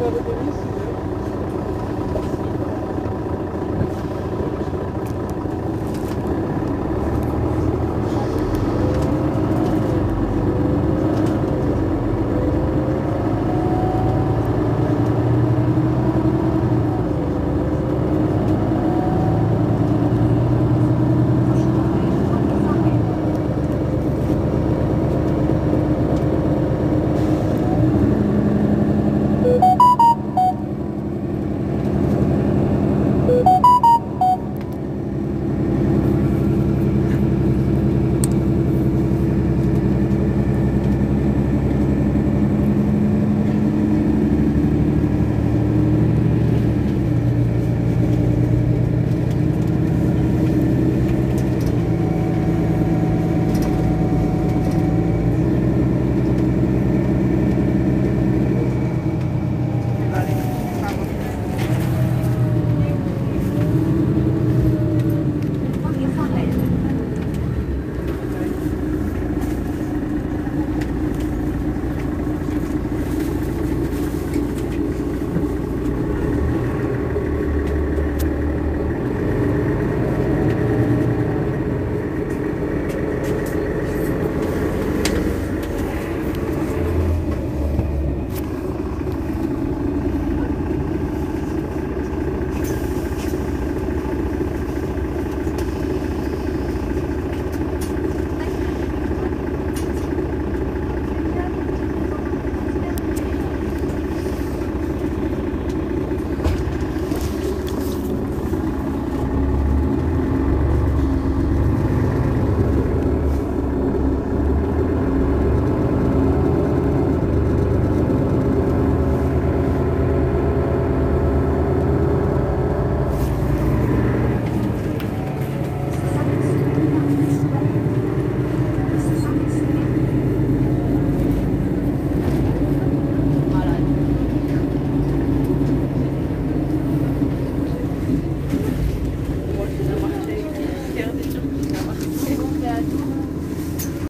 cara delícia.